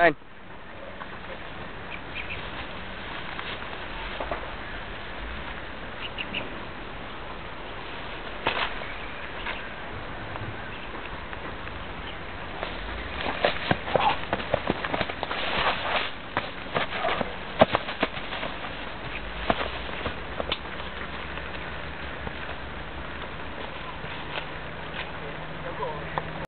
Nine.